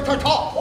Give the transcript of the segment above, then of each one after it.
吵吵吵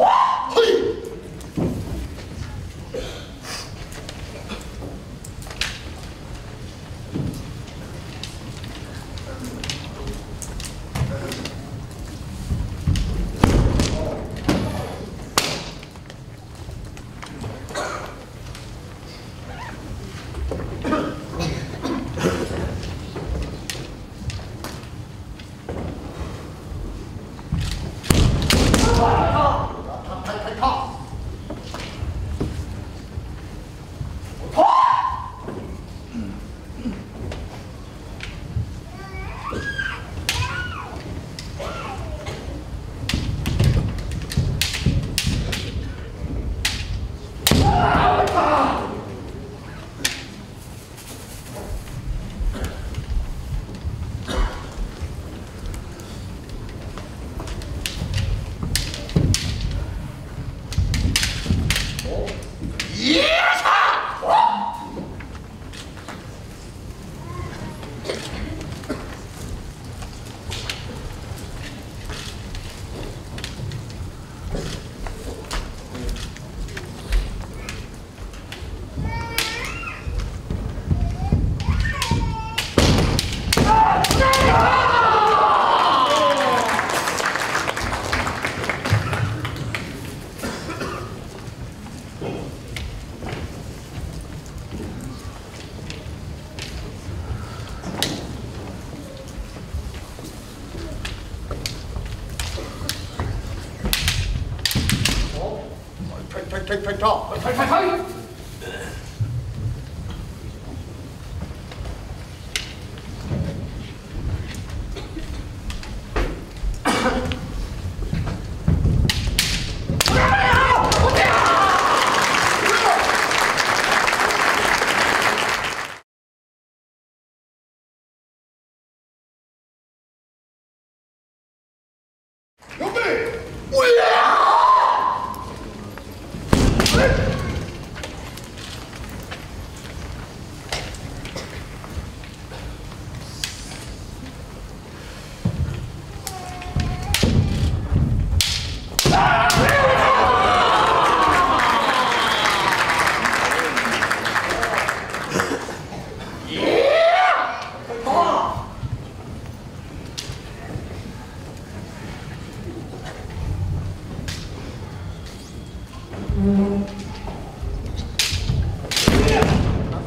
take, take, take, take, take, tick, tick.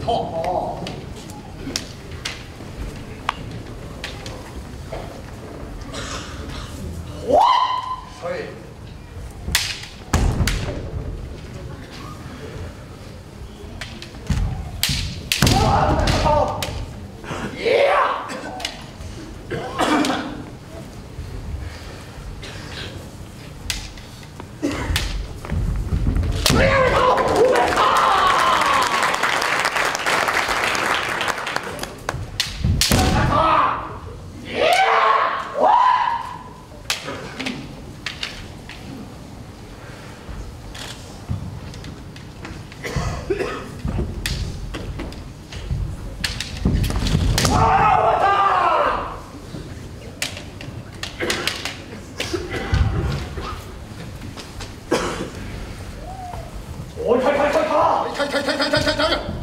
操！快快快快跑！快快快快快快快！